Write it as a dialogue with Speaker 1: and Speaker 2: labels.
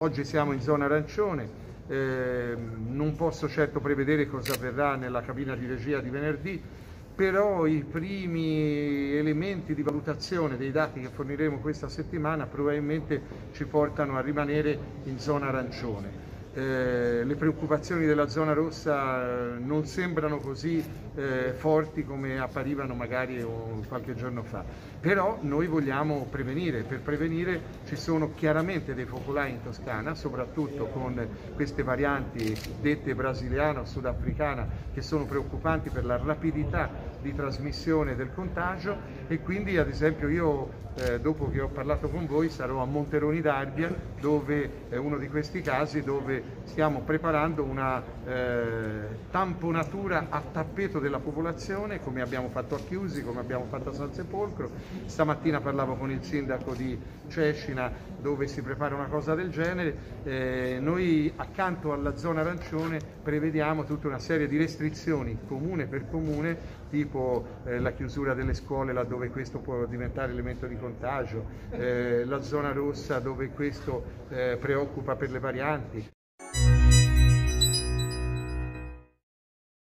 Speaker 1: Oggi siamo in zona arancione, eh, non posso certo prevedere cosa avverrà nella cabina di regia di venerdì, però i primi elementi di valutazione dei dati che forniremo questa settimana probabilmente ci portano a rimanere in zona arancione. Eh, le preoccupazioni della zona rossa eh, non sembrano così eh, forti come apparivano magari qualche giorno fa, però noi vogliamo prevenire, per prevenire ci sono chiaramente dei focolai in Toscana, soprattutto con queste varianti dette brasiliana o sudafricana che sono preoccupanti per la rapidità di trasmissione del contagio. E quindi ad esempio io eh, dopo che ho parlato con voi sarò a Monteroni d'Arbia dove è uno di questi casi dove stiamo preparando una eh, tamponatura a tappeto della popolazione come abbiamo fatto a Chiusi, come abbiamo fatto a San Sepolcro. Stamattina parlavo con il sindaco di Cecina dove si prepara una cosa del genere. Eh, noi accanto alla zona arancione prevediamo tutta una serie di restrizioni comune per comune tipo eh, la chiusura delle scuole laddove questo può diventare elemento di contagio, eh, la zona rossa dove questo eh, preoccupa per le varianti.